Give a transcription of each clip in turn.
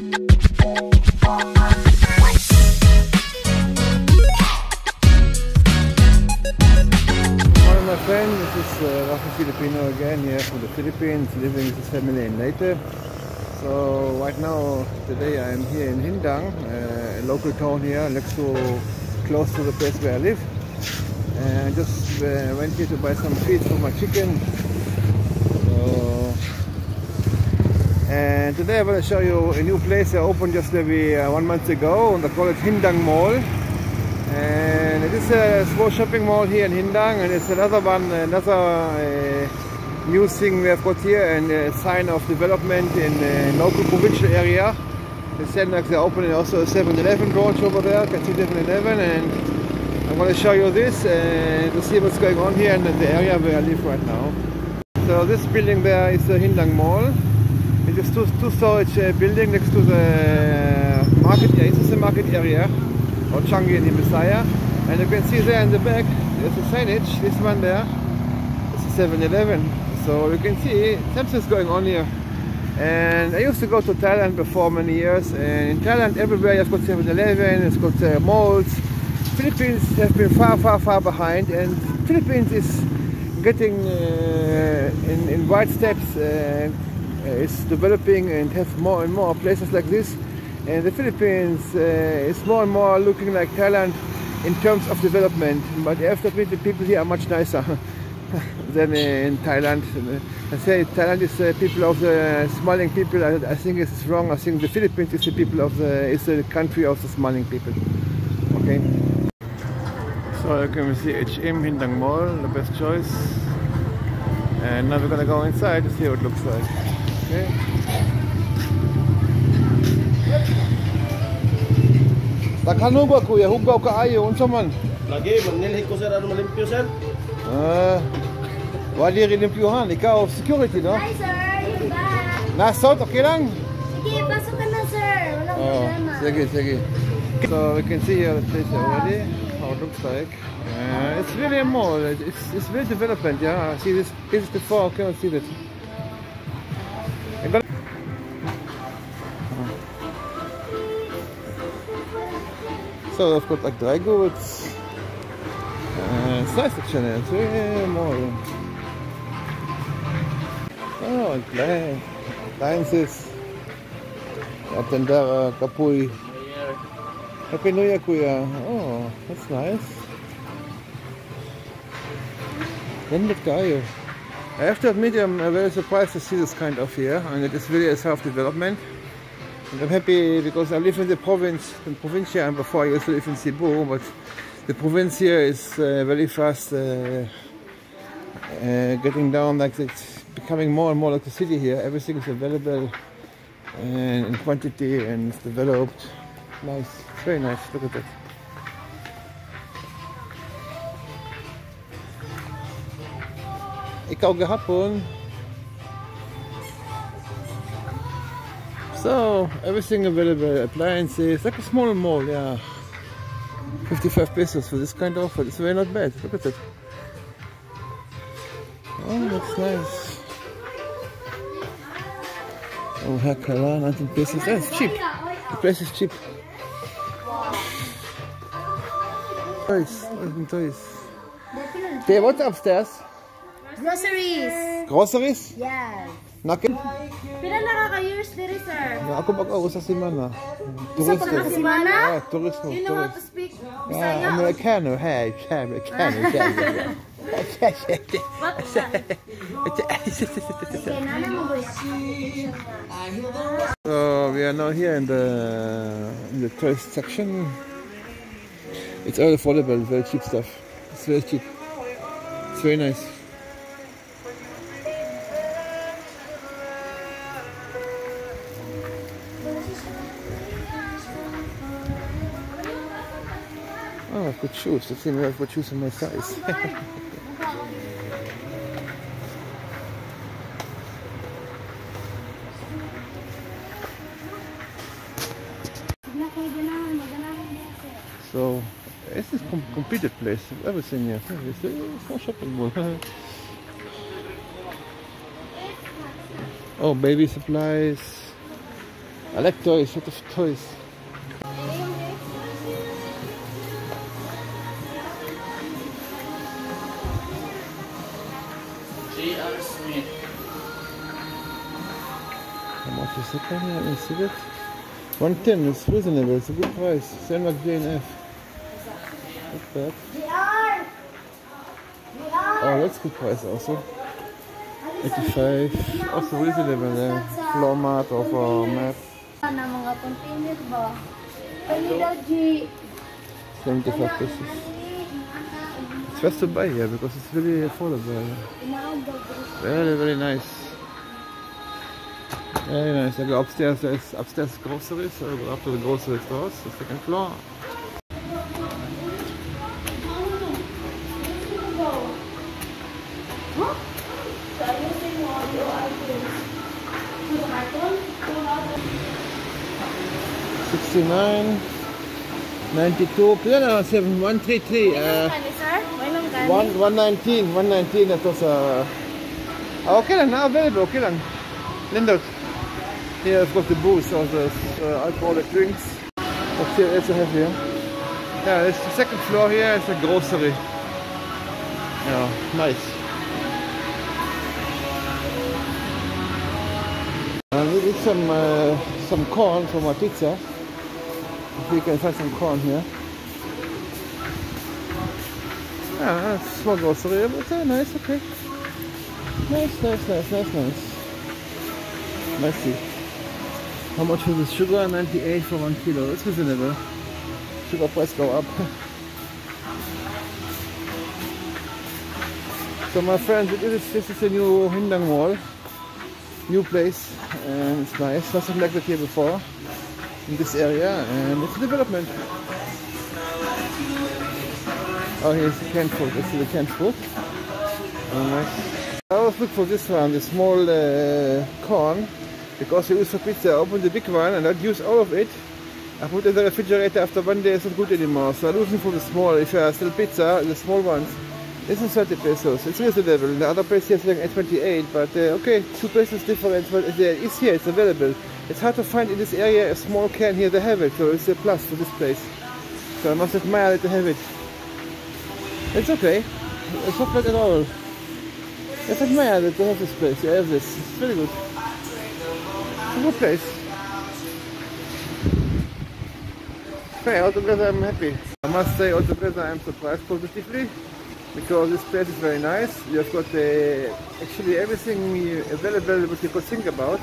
This is uh, Rafi Filipino again here from the Philippines, living with his family in Leyte. So right now, today I am here in Hindang, uh, a local town here next to, close to the place where I live. And I just uh, went here to buy some feed for my chicken. So, and today I want to show you a new place I opened just maybe uh, one month ago, and they call it Hindang Mall. And it is a small shopping mall here in Hindang, and it's another one, another uh, new thing we have got here, and a sign of development in a local provincial area. They said like they're opening also a 7-Eleven branch over there, can see 7-Eleven, and I'm going to show you this and to see what's going on here in the area where I live right now. So this building there is the Hindang Mall. It is two, two storage uh, building next to the market area. This is the market area or Changi in Bisaya. And you can see there in the back, there's a signage, this one there, it's a 7-Eleven. So you can see something's going on here. And I used to go to Thailand before many years, and in Thailand everywhere you've got 7-Eleven, it's got uh, malls. Philippines have been far, far, far behind, and Philippines is getting uh, in, in wide steps. Uh, it's developing and have more and more places like this and the Philippines uh, is more and more looking like Thailand in terms of development. But I have to admit the people here are much nicer than in Thailand. I say Thailand is the people of the smiling people. I, I think it's wrong. I think the Philippines is the people of the is the country of the smiling people. Okay. So you can see HM Hindang Mall, the best choice. And now we're gonna go inside to see what it looks like. Okay. Takhanon ba kuya? Hugaw kaayo unsa man? Lagi, magnilhig ko sir, ano malimpyo sir? Ah. Wali rin limpyuhan. Ikaw security no? Hi sir, you're back. Nasot okay lang? Sige, pasok ka na sir. Walang Oh, problema. sige, sige. So we can see here the place already, how it looks like. Uh, it's really a mall. It's it's very development. Yeah, I see this this before. I cannot see that. So I've got like dry goods. Uh, it's nice actually. It's really a mall. Oh, and appliance- appliances. Atendera, kapoy. Happy New Year, Kuya. Oh, that's nice. Ganda kayo. I have to admit, I'm uh, very surprised to see this kind of here, and it is really a self-development. And I'm happy because I live in the province, in Provincia, and before I used to live in Cebu, but the province here is uh, very fast uh, uh, getting down, like it's becoming more and more like the city here. Everything is available and in quantity and it's developed. Nice, very nice. Look at that. Ikaw gahapon. So everything available, appliances, like a small mall, yeah. 55 pesos for this kind of offer. It's very not bad. Look at that. Oh, that's nice. Oh, Hakala, 19 pesos. That's cheap. The price is cheap. Toys, toys. Okay, what's upstairs? Groceries. Groceries? Yes. Nakit? Pila nakaka-years diri sir? Na ako baka usa si mana. Sa Turist. pagkasimana? Ah, turist mo. You know how to speak Bisaya? Americano. Hey, Americano. Mo. So we are now here in the in the tourist section. It's all affordable, very cheap stuff. It's very cheap. It's very nice. Got shoes. Let's see if got shoes in my size. So, it's this com- completed place. Everything here. It's a small shopping mall. oh, baby supplies. I like toys, a lot of toys. Smith. How much is it? Let me see it. 110 is reasonable, it's a good price. Same like J&F. Not bad. Oh, that's good price also. 85. Also reasonable there. Floor mat or for mat. Na mga container ba? Pwede daw, G. 75 pesos. It's best to buy here because it's really affordable. Very, very nice. Very nice. I go upstairs, there's upstairs groceries, so I go up to the grocery stores, the second floor. Sixty-nine, ninety-two, no, no, seven, one, three, three. Uh? One, 119, 119, that was uh, okay lang, now available, okay lang. Lindert. Here I've got the booze, all the uh, alcoholic drinks. Here else I have here? Yeah, it's the second floor here, it's a grocery. Yeah, nice. And we need some, uh, some corn for my pizza. If we can find some corn here. Yeah, it's small grocery, but uh, nice, okay. Nice, nice, nice, nice, nice. Let's see. How much is this sugar? 98 for one kilo. That's reasonable. Sugar price go up. so my friends, this is, this is a new Hindang Mall. New place and it's nice. Nothing like that here before in this area and it's a development. Oh, here's the canned food. Let's see the canned food. Nice. I always look for this one, the small uh, corn, because we use for pizza. I open the big one and I'd use all of it. I put it in the refrigerator after one day, it's not good anymore. So I'm looking for the small. If I still pizza, the small ones. This is 30 pesos. It's reasonable. The other place here is like 28, but uh, okay, two pesos difference, but it's here, it's available. It's hard to find in this area a small can here. They have it, so it's a plus for this place. So I must admire that they have it. It's okay. It's not bad at all. It's admire that they have this place. I have this. It's very good. It's a good place. Okay, altogether I'm happy. I must say altogether I'm surprised positively because this place is very nice. You've got uh, actually everything available what you could think about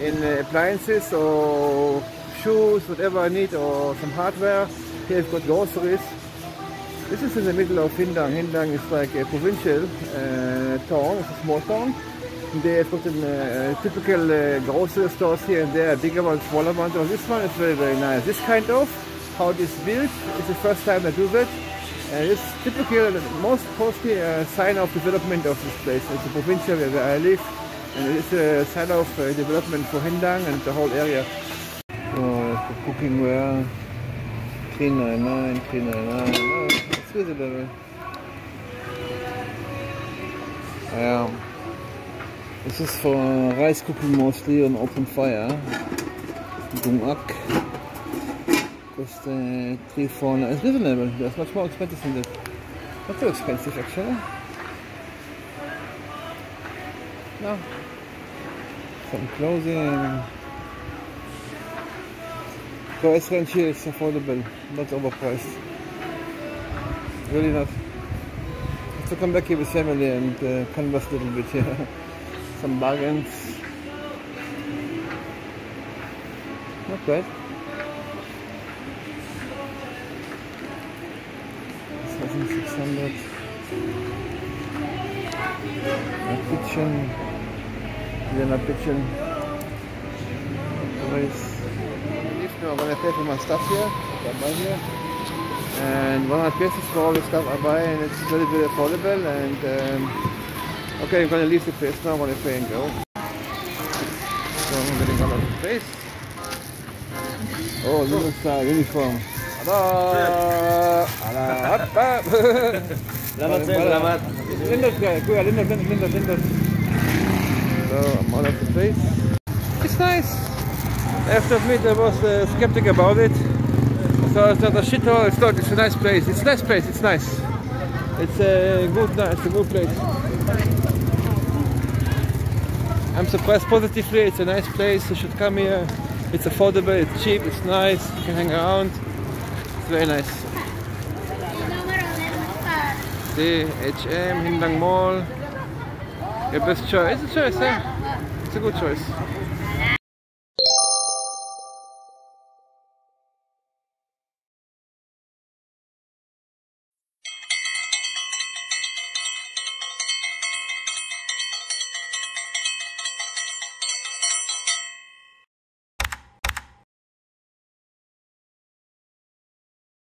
in uh, appliances or shoes, whatever I need or some hardware. Here you've got groceries. This is in the middle of Hindang. Hindang is like a provincial uh, town, it's a small town. And they have got a uh, typical uh, grocery stores here and there, bigger ones, smaller ones. Oh, this one is very, very nice. This kind of, how it is built, it's the first time I do that. And it's typical, most mostly a sign of development of this place. It's a provincial where I live, and it's a sign of uh, development for Hindang and the whole area. The cooking 399, 399. Yeah. This is for rice cooking mostly on open fire. Gung-ak. Cost uh, 3 4 It's reasonable. That's much more expensive than that. Not too expensive actually. No. Some clothing. Price range here is affordable, not overpriced. Really nice. To come back here with family and uh, canvas a little bit here. Some bargains. Not bad. 1,600. A kitchen. Then a kitchen. Now I'm gonna pay for my stuff here, I buy here. And 100 pesos for all the stuff I buy and it's very very affordable and um, okay I'm gonna leave the place now, I'm gonna pay and go. So I'm getting out of the place. Oh, little style uniform. Ada! Ada! Apa? Salamat sir, salamat. Lindot guy, kuya, lindot, lindot, lindot. So I'm out of the place. It's nice. After me, I was uh, skeptic about it. So it's not a shithole. It's not. It's a nice place. It's a nice place. It's nice. It's a good. It's a good place. I'm surprised positively. It's a nice place. You should come here. It's affordable. It's cheap. It's nice. You can hang around. It's very nice. See HM Hindang Mall. Your best choice. It's a choice, eh? It's a good choice.